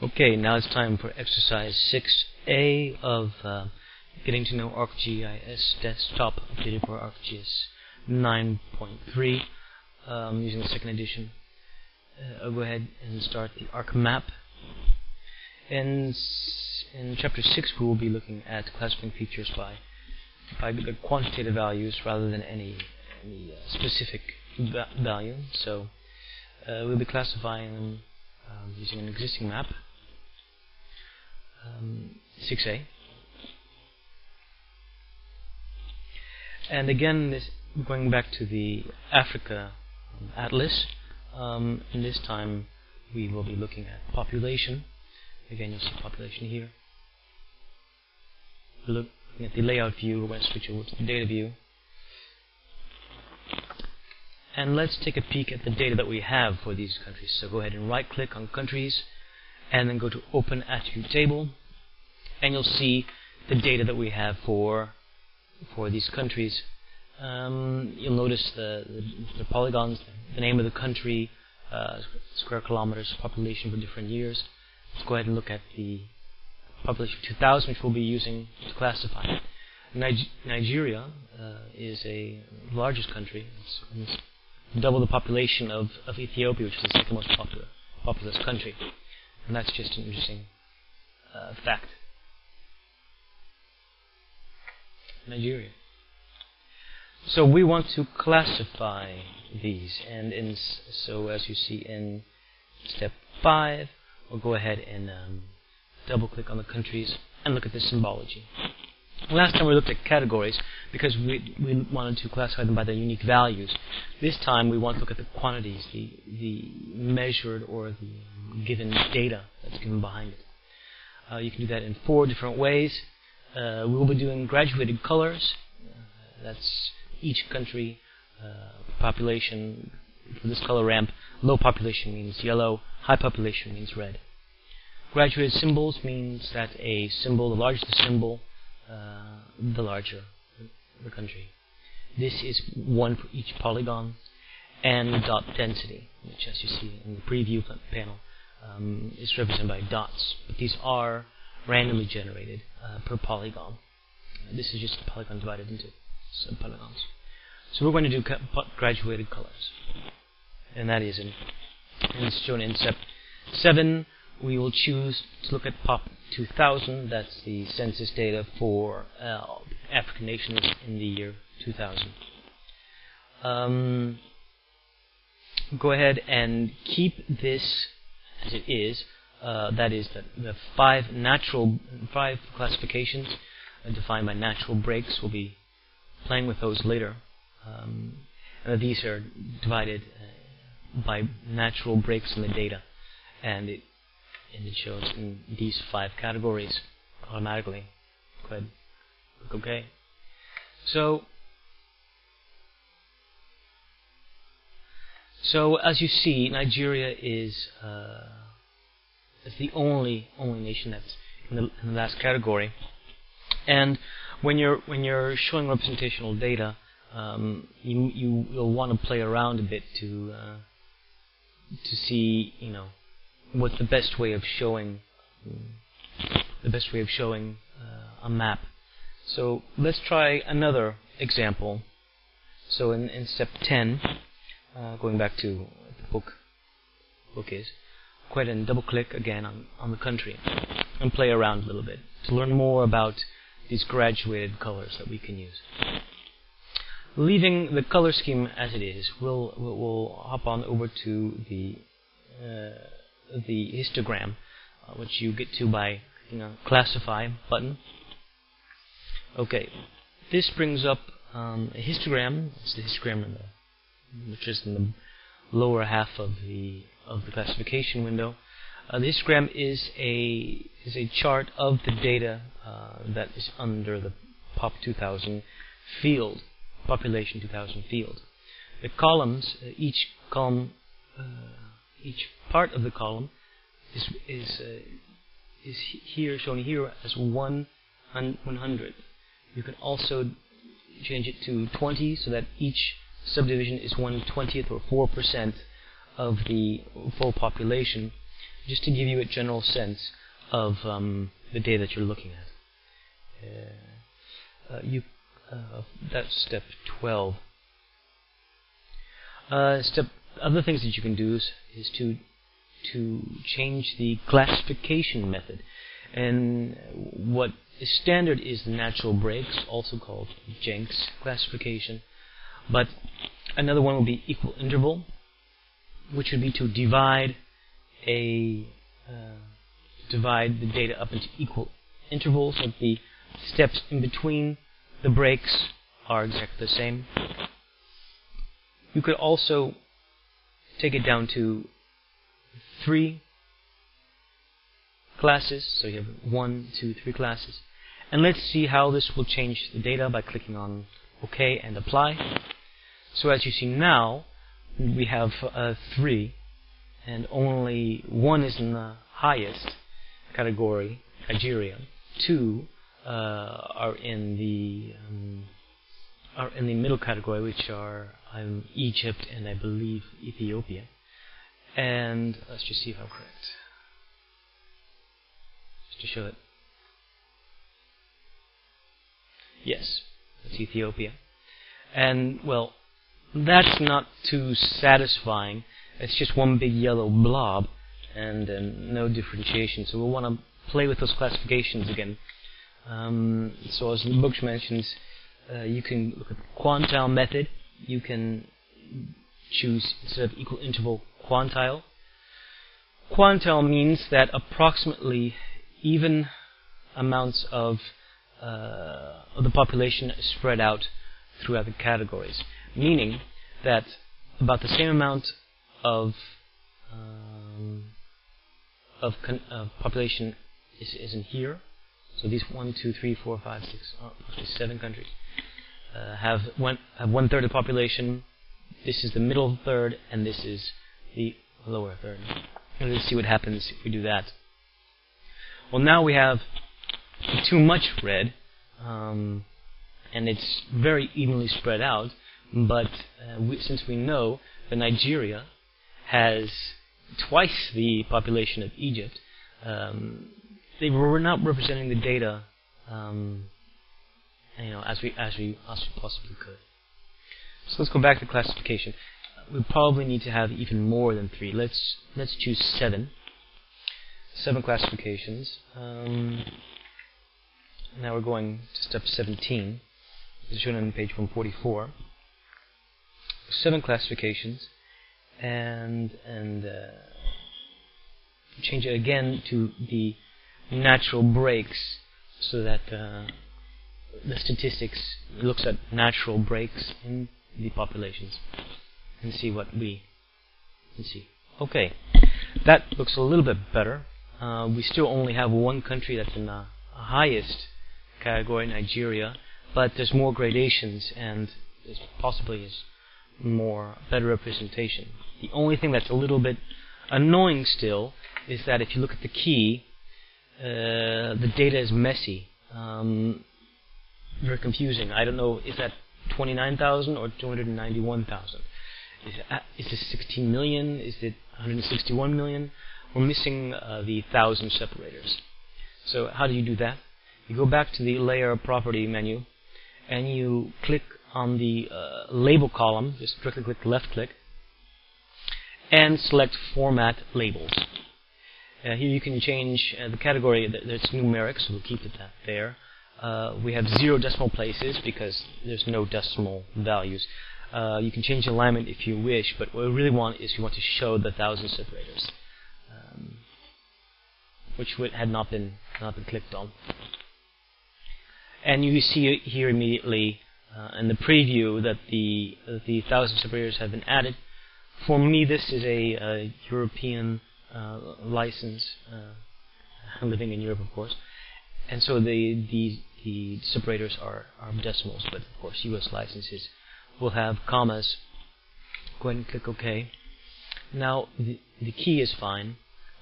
Okay, now it's time for exercise 6A of uh, getting to know ArcGIS Desktop updated for ArcGIS 9.3 um, using the second edition. Uh, I'll go ahead and start the ArcMap. In, in chapter 6 we will be looking at classifying features by, by quantitative values rather than any, any uh, specific va value. So uh, we'll be classifying them um, using an existing map um, 6a. And again, this, going back to the Africa atlas, um, and this time we will be looking at population. Again, you'll see population here. Looking at the layout view, we're going to switch over to the data view. And let's take a peek at the data that we have for these countries. So go ahead and right click on countries and then go to open attribute table and you'll see the data that we have for for these countries. Um, you'll notice the, the, the, polygons the name of the country uh, square kilometers population for different years. Let's go ahead and look at the population 2000 which we'll be using to classify Nig Nigeria uh, is a largest country. It's, it's double the population of, of Ethiopia which is the second most popular populous country and that's just an interesting uh, fact. Nigeria. So we want to classify these, and in, so as you see in step 5, we'll go ahead and um, double click on the countries and look at the symbology. Last time we looked at categories because we, we wanted to classify them by their unique values. This time we want to look at the quantities, the, the measured or the given data that's given behind it. Uh, you can do that in four different ways. Uh, we will be doing graduated colors. Uh, that's each country uh, population for this color ramp. Low population means yellow, high population means red. Graduated symbols means that a symbol, the larger the symbol, uh, the larger the country. This is one for each polygon, and dot density, which as you see in the preview panel, um, is represented by dots. But these are randomly generated uh, per polygon. This is just a polygon divided into subpolygons. So we're going to do graduated colors. And that is in, and it's shown in step 7 we will choose to look at POP 2000. That's the census data for uh, African nations in the year 2000. Um, go ahead and keep this as it is. Uh, that is the, the five natural five classifications uh, defined by natural breaks. We'll be playing with those later. Um, these are divided uh, by natural breaks in the data, and it and it shows in these five categories automatically. Go ahead. Click OK. So, so as you see, Nigeria is uh, is the only only nation that's in the, in the last category. And when you're when you're showing representational data, um, you you will want to play around a bit to uh, to see you know what's the best way of showing the best way of showing uh, a map. So let's try another example. So in, in step 10, uh, going back to the book book is, go ahead and double click again on, on the country and play around a little bit to learn more about these graduated colors that we can use. Leaving the color scheme as it is, we'll, we'll hop on over to the uh, the histogram, uh, which you get to by you know classify button. Okay, this brings up um, a histogram. It's the histogram in the, which is in the lower half of the of the classification window. Uh, the histogram is a is a chart of the data uh, that is under the POP 2000 field, population 2000 field. The columns, uh, each column uh, each part of the column is is uh, is here shown here as one 100. You can also change it to 20 so that each subdivision is 1 20th or 4% of the full population. just to give you a general sense of um, the data that you're looking at. Uh, uh, you uh, that's step 12. Uh, step other things that you can do is, is to to change the classification method. And what is standard is the natural breaks, also called Jenks classification. But another one would be equal interval, which would be to divide a uh, divide the data up into equal intervals, so that the steps in between the breaks are exactly the same. You could also take it down to three classes. So you have one, two, three classes. And let's see how this will change the data by clicking on OK and Apply. So as you see now, we have uh, three, and only one is in the highest category, Nigeria. Two uh, are in the um, are in the middle category, which are um, Egypt and I believe Ethiopia. And let's just see if I'm correct. Just to show it. Yes, it's Ethiopia. And, well, that's not too satisfying. It's just one big yellow blob and uh, no differentiation. So we'll want to play with those classifications again. Um, so as the book mentions, uh, you can look at the quantile method. You can choose instead of equal interval quantile. Quantile means that approximately even amounts of, uh, of the population spread out throughout the categories, meaning that about the same amount of um, of, con- population is, is in here. So these one, two, three, four, five, six, oh, seven countries uh, have one have one third of the population. This is the middle third, and this is the lower third. Let's see what happens if we do that. Well, now we have too much red, um, and it's very evenly spread out. But uh, we, since we know that Nigeria has twice the population of Egypt, um, they were not representing the data um, you know, as we as we as we possibly could. So let's go back to classification. We probably need to have even more than three. Let's let's choose seven. Seven classifications. Um, now we're going to step 17. This is shown on page 144. Seven classifications, and and uh, change it again to the natural breaks so that uh, the statistics looks at natural breaks in the populations and see what we can see. Okay, that looks a little bit better. Uh, we still only have one country that's in the highest category, Nigeria, but there's more gradations and there's possibly is more better representation. The only thing that's a little bit annoying still is that if you look at the key, uh, the data is messy. Um, very confusing. I don't know, is that 29,000 or 291,000? Is, uh, is this 16 million? Is it 161 million? We're missing uh, the thousand separators. So how do you do that? You go back to the layer property menu and you click on the uh, label column, just directly click left click, and select format labels. Uh, here you can change uh, the category, that's numeric, so we'll keep it that there. Uh, we have zero decimal places because there's no decimal values. Uh, you can change alignment if you wish, but what we really want is we want to show the thousand separators, um, which would, had not been not been clicked on. And you see here immediately uh, in the preview that the uh, the thousand separators have been added. For me, this is a, a European uh, license. I'm living in Europe, of course, and so the the the separators are, are decimals, but of course US licenses will have commas. Go ahead and click OK. Now the, the key is fine.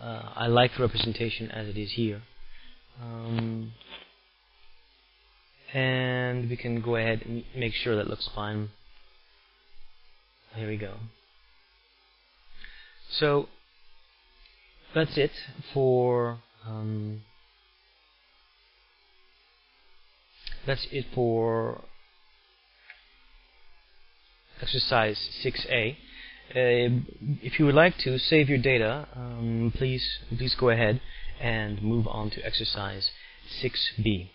Uh, I like the representation as it is here. Um, and we can go ahead and make sure that looks fine. Here we go. So that's it for um, that's it for exercise 6a. Uh, if you would like to save your data, um, please please go ahead and move on to exercise 6b.